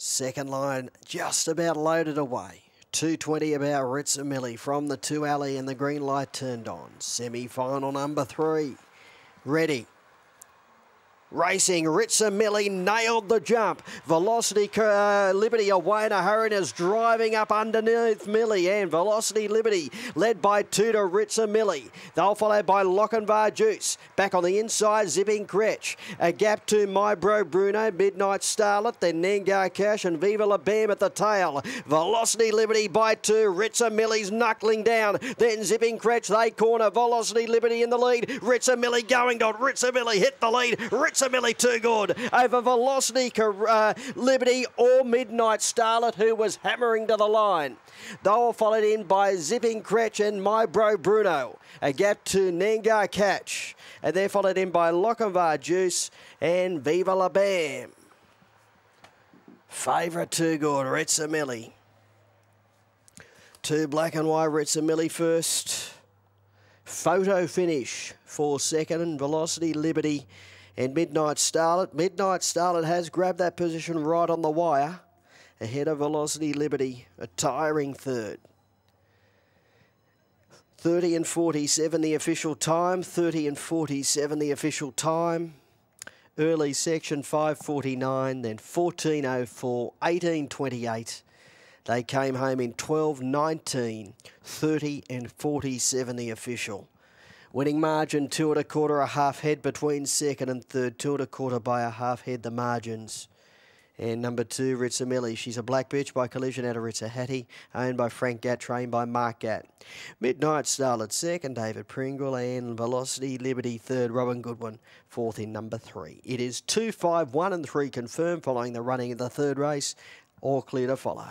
Second line just about loaded away. 220 about Ritza Millie from the two alley and the green light turned on. Semi-final number three. Ready. Racing, Ritza Millie nailed the jump. Velocity uh, Liberty away in a hurry is driving up underneath Millie. And Velocity Liberty led by two to Ritza Millie. They'll followed by Lochinvar Juice. Back on the inside, Zipping Cretch. A gap to My Bro Bruno, Midnight Starlet, then Nengar Cash and Viva La Bam at the tail. Velocity Liberty by two. Ritza Millie's knuckling down. Then Zipping Cretch, they corner. Velocity Liberty in the lead. Ritza Millie going on. Ritza Millie hit the lead. Ritza Millie too good over Velocity uh, Liberty or Midnight Starlet, who was hammering to the line. They were followed in by Zipping Cretch and My Bro Bruno. A gap to Nengar Catch. And they're followed in by Lochinvar Juice and Viva La Bam. Favourite too good, Ritza Millie. Two black and white, Ritza Millie first. Photo finish for second Velocity Liberty and Midnight Starlet. Midnight Starlet has grabbed that position right on the wire ahead of Velocity Liberty, a tiring third. 30 and 47 the official time, 30 and 47 the official time. Early section 549, then 1404, 1828. They came home in 12, 19, 30 and 47 the official. Winning margin two and a quarter, a half head between second and third, two and a quarter by a half head, the margins. And number two, Ritza Millie. She's a black bitch by collision out of Ritza Hattie, owned by Frank Gatt, trained by Mark Gatt. Midnight Starlet second, David Pringle, and Velocity Liberty third, Robin Goodwin fourth in number three. It is two, five, one, and three confirmed following the running of the third race, all clear to follow.